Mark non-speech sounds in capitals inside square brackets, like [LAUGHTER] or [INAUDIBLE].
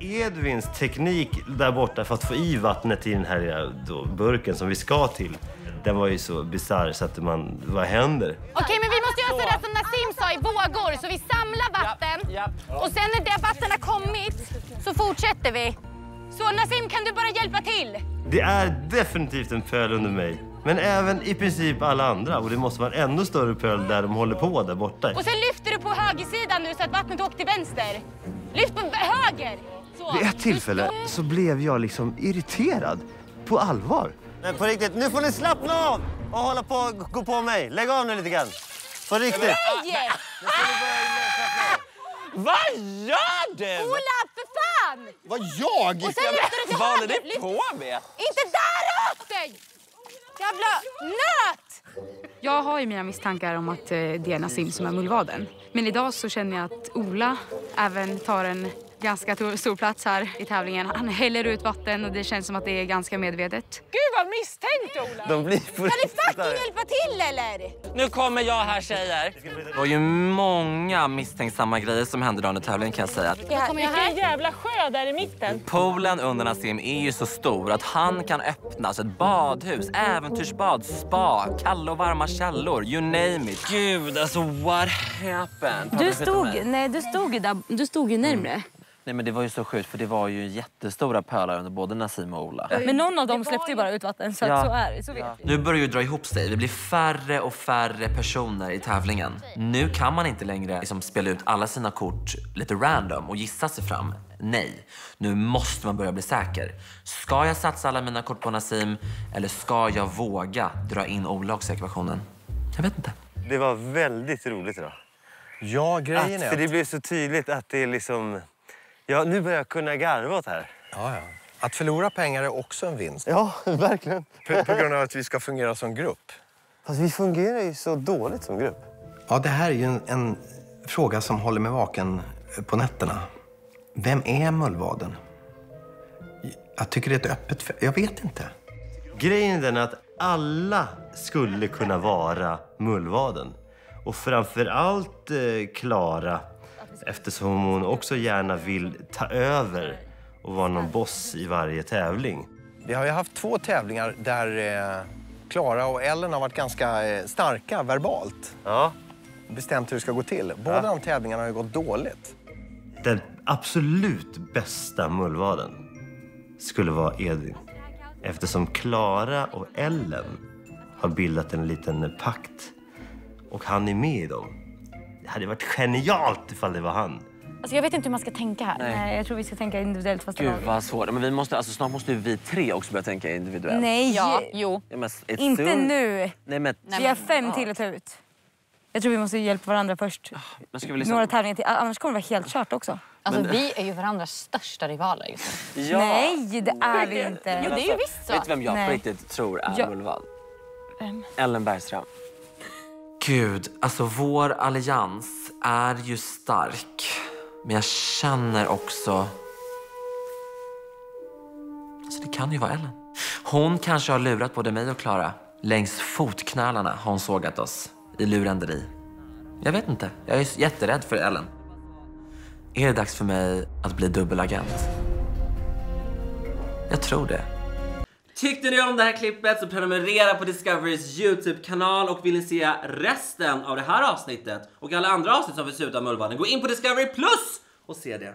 Edvins teknik där borta för att få i vattnet i den här då, burken som vi ska till, den var ju så bisarr så att man, vad händer? Okej, men vi måste göra sådär som Nassim sa i vågor. Så vi samlar vatten och sen när det vatten har kommit så fortsätter vi. Så Nassim, kan du bara hjälpa till? Det är definitivt en pöl under mig. Men även i princip alla andra. Och det måste vara en ännu större pöl där de håller på där borta. Och sen lyfter du på högersidan nu så att vattnet åker till vänster. Lyft på höger! Vid ett tillfälle så blev jag liksom irriterad. På allvar. Men på riktigt, nu får ni slappna av och hålla på och gå på mig. Lägg av nu lite grann. På riktigt. Nej! Vad gör du? Ola, för fan! Vad jag? Och sen lyfter du till Vad håller du på med? Inte däråt dig! Jävla nöt! Jag har ju mina misstankar om att eh, det är Nassim som är mullvaden. Men idag så känner jag att Ola även tar en ganska to- stor plats här i tävlingen. Han häller ut vatten och det känns som att det är ganska medvetet. Gud vad misstänkt Ola! De blir på Kan ni fucking hjälpa till eller? Nu kommer jag här tjejer. Det var ju många misstänksamma grejer som hände under tävlingen kan jag säga. Vilken jävla sjö där i mitten. Poolen under Nassim är ju så stor att han kan öppna alltså ett badhus, äventyrsbad, spa, kalla och varma källor, you name it. Gud, alltså what happened? Du stod, nej, du stod, ju där, du stod ju närmre. Nej men det var ju så sjukt för det var ju jättestora pölar under både Nassim och Ola. Men någon av dem släppte ju bara ut vatten. Så, Ja. att så är det. Så vet vi. Nu börjar ju dra ihop sig. Det blir färre och färre personer i tävlingen. Nu kan man inte längre liksom spela ut alla sina kort lite random och gissa sig fram. Nej, nu måste man börja bli säker. Ska jag satsa alla mina kort på Nassim eller ska jag våga dra in Ola också i ekvationen? Jag vet inte. Det var väldigt roligt idag. Ja, grejen Att, är för det blev så tydligt att det är liksom... Ja, nu börjar jag kunna garva åt här. ja, ja. att förlora pengar är också en vinst. Ja, [LAUGHS] verkligen. På, på grund av att vi ska fungera som grupp. Fast vi fungerar ju så dåligt som grupp. Ja, det här är ju en, en fråga som håller mig vaken på nätterna. Vem är mullvaden? Jag tycker det är ett öppet... Jag vet inte. Grejen är den att alla skulle kunna vara mullvaden. Och framför allt eh, Klara, eftersom hon också gärna vill ta över och vara någon boss i varje tävling. Vi har ju haft två tävlingar där eh, Klara och Ellen har varit ganska eh, starka verbalt. Ja. Bestämt hur det ska gå till. Båda de tävlingarna har ju gått dåligt. Den absolut bästa mullvaden skulle vara Edvin. Eftersom Klara och Ellen har bildat en liten pakt och han är med i dem. Det hade varit genialt ifall det var han. Alltså, jag vet inte hur man ska tänka här. Nej. Nej, jag tror vi ska tänka individuellt fast Gud vad svårt. Men vi måste, alltså, snart måste ju vi tre också börja tänka individuellt. Nej, Ja, jo. Ja, men inte soon. nu. Nej men, Vi har fem till att ta ut. Jag tror vi måste hjälpa varandra först. men ska vi liksom... Några tävlingar till. Annars kommer det vara helt kört också. Alltså vi är ju varandras största rivaler just nu. [LAUGHS] Ja. Nej, det är vi inte. Jo, det är ju visst så. Vet du vem jag på Nej. riktigt tror är Ja. mullvad? Vem? Ellen Bergström. Gud, alltså vår allians är ju stark. Men jag känner också... Alltså det kan ju vara Ellen. Hon kanske har lurat både mig och Klara. Längs fotknölarna har hon sågat oss i lurenderi. Jag vet inte. Jag är jätterädd för Ellen. Är det dags för mig att bli dubbelagent? Jag tror det. Tyckte ni om det här klippet så prenumerera på Discoverys YouTube-kanal och vill ni se resten av det här avsnittet och alla andra avsnitt som finns ser av Mullvaden, gå in på Discovery Plus och se det.